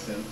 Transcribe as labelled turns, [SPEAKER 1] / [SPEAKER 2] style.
[SPEAKER 1] Situation.